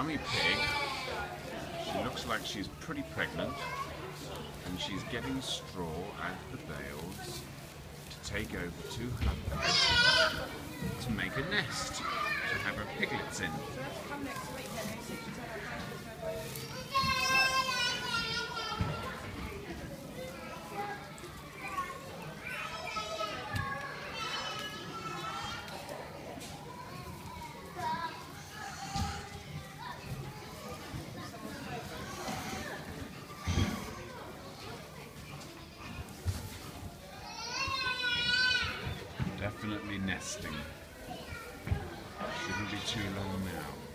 mummy pig. She looks like she's pretty pregnant and she's getting straw out of the bales to take over to her bed to make a nest to have her piglets in. Definitely nesting. Shouldn't be too long now.